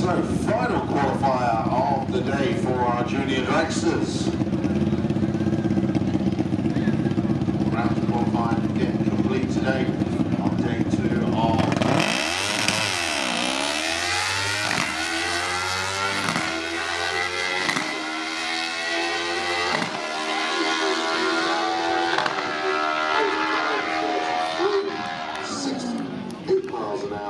So, final qualifier of the day for our junior dragsters.